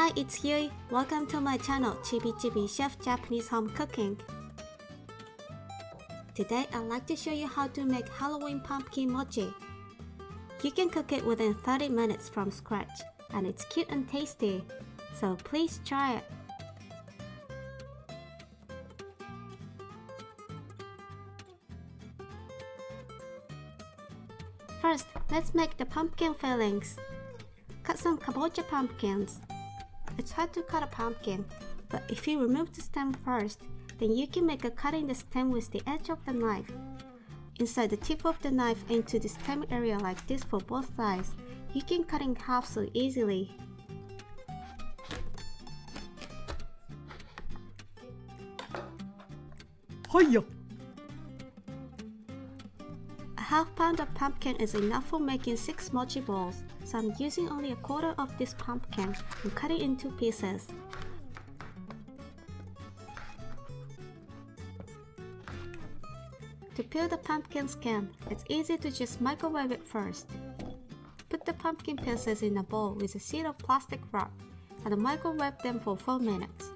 Hi, it's Yui. Welcome to my channel, Chibi Chibi Chef Japanese Home Cooking. Today, I'd like to show you how to make Halloween pumpkin mochi. You can cook it within 30 minutes from scratch, and it's cute and tasty. So please try it. First, let's make the pumpkin fillings. Cut some kabocha pumpkins. It's hard to cut a pumpkin, but if you remove the stem first, then you can make a cut in the stem with the edge of the knife. Inside the tip of the knife into the stem area like this for both sides. You can cut in half so easily. Hiya! Half pound of pumpkin is enough for making 6 mochi balls, so I'm using only a quarter of this pumpkin and cut it into pieces. To peel the pumpkin skin, it's easy to just microwave it first. Put the pumpkin pieces in a bowl with a sheet of plastic wrap and microwave them for 4 minutes.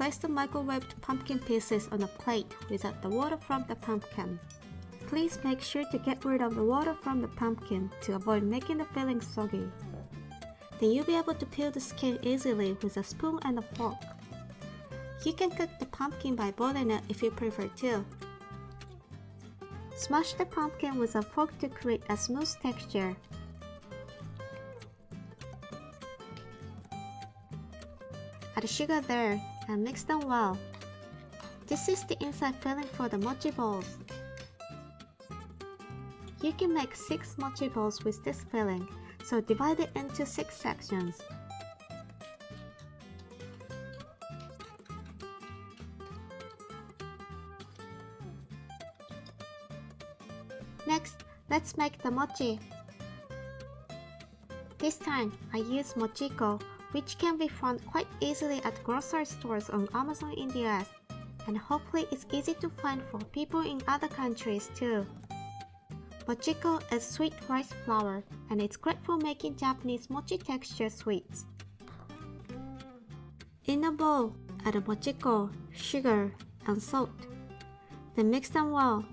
Place the microwaved pumpkin pieces on a plate without the water from the pumpkin. Please make sure to get rid of the water from the pumpkin to avoid making the filling soggy. Then you'll be able to peel the skin easily with a spoon and a fork. You can cook the pumpkin by boiling it if you prefer to. Smash the pumpkin with a fork to create a smooth texture. Add sugar there and mix them well. This is the inside filling for the mochi balls. You can make 6 mochi balls with this filling, so divide it into 6 sections. Next, let's make the mochi. This time, I use Mochiko, which can be found quite easily at grocery stores on Amazon in the US, and hopefully it's easy to find for people in other countries too. Mochiko is sweet rice flour, and it's great for making Japanese mochi texture sweets. In a bowl, add mochiko, sugar, and salt. Then mix them well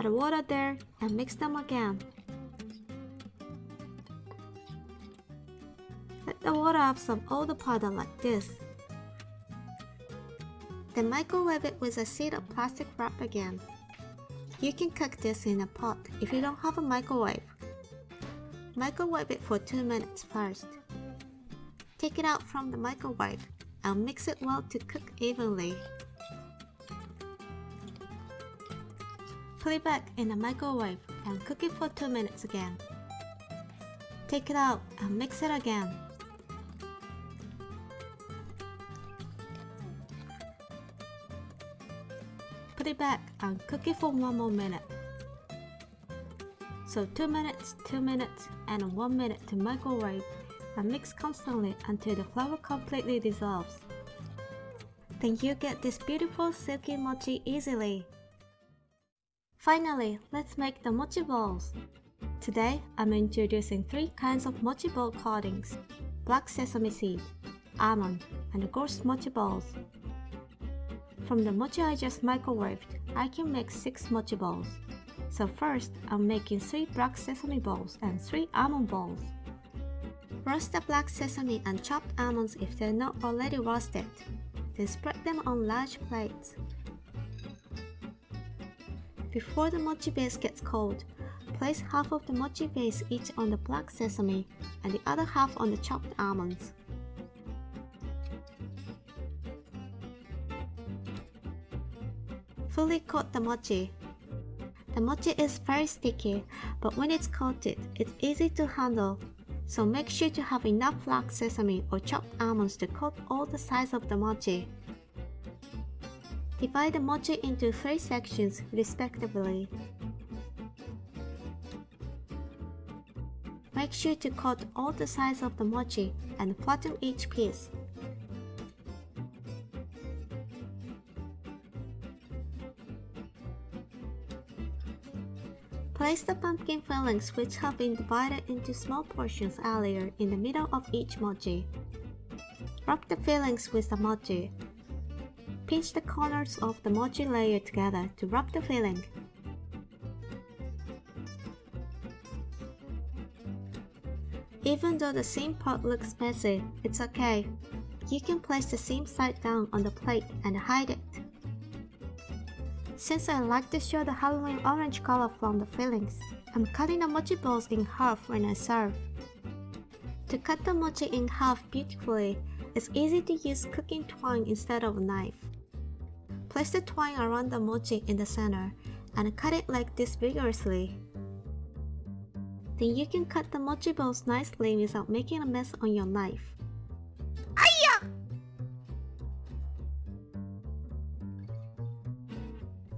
Add water there and mix them again. Let the water absorb all the powder like this. Then microwave it with a sheet of plastic wrap again. You can cook this in a pot if you don't have a microwave. Microwave it for 2 minutes first. Take it out from the microwave and mix it well to cook evenly. Put it back in the microwave and cook it for 2 minutes again. Take it out and mix it again. Put it back and cook it for 1 more minute. So 2 minutes, 2 minutes, and 1 minute to microwave and mix constantly until the flour completely dissolves. Then you get this beautiful silky mochi easily. Finally, let's make the mochi balls. Today, I'm introducing three kinds of mochi ball coatings. Black sesame seed, almond, and ghost mochi balls. From the mochi I just microwaved, I can make 6 mochi balls. So first, I'm making 3 black sesame balls and 3 almond balls. Roast the black sesame and chopped almonds if they're not already roasted. Then spread them on large plates. Before the mochi base gets cold, place half of the mochi base each on the black sesame and the other half on the chopped almonds. Fully coat the mochi. The mochi is very sticky, but when it's coated, it's easy to handle. So make sure to have enough black sesame or chopped almonds to coat all the sides of the mochi. Divide the mochi into three sections respectively. Make sure to cut all the sides of the mochi and flatten each piece. Place the pumpkin fillings which have been divided into small portions earlier in the middle of each mochi. Wrap the fillings with the mochi. Pinch the corners of the mochi layer together to wrap the filling. Even though the seam part looks messy, it's okay. You can place the seam side down on the plate and hide it. Since I like to show the Halloween orange color from the fillings, I'm cutting the mochi balls in half when I serve. To cut the mochi in half beautifully, it's easy to use cooking twine instead of a knife. Place the twine around the mochi in the center and cut it like this vigorously. Then you can cut the mochi balls nicely without making a mess on your knife.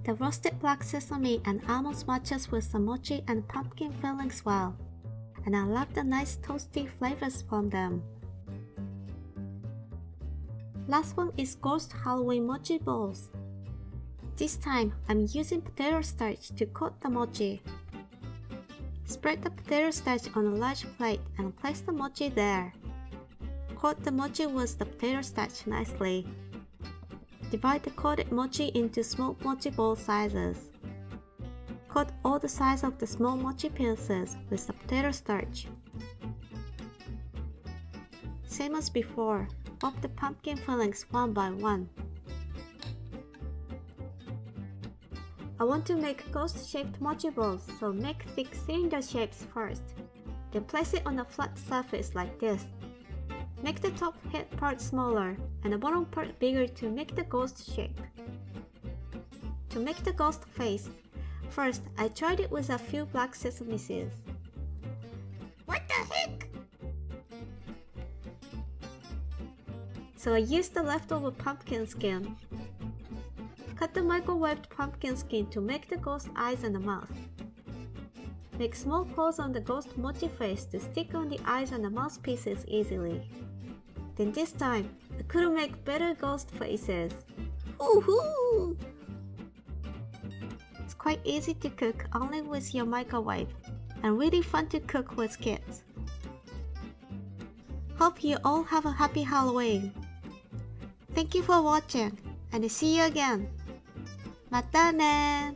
The roasted black sesame and almonds matches with the mochi and pumpkin fillings well, and I love the nice toasty flavors from them. Last one is Ghost Halloween Mochi Balls. This time, I'm using potato starch to coat the mochi. Spread the potato starch on a large plate and place the mochi there. Coat the mochi with the potato starch nicely Divide the coated mochi into small mochi ball sizes. Coat all the sides of the small mochi pieces with the potato starch. Same as before, pop the pumpkin fillings one by one. I want to make ghost-shaped mochi balls, so make thick cylinder shapes first. Then place it on a flat surface like this. Make the top head part smaller and the bottom part bigger to make the ghost shape. To make the ghost face, first I tried it with a few black sesame seeds. What the heck? So I used the leftover pumpkin skin. Cut the microwaved pumpkin skin to make the ghost eyes and the mouth. Make small holes on the ghost mochi face to stick on the eyes and the mouth pieces easily. Then this time, I could make better ghost faces. Woohoo! It's quite easy to cook only with your microwave and really fun to cook with kids. Hope you all have a happy Halloween. Thank you for watching and see you again. またね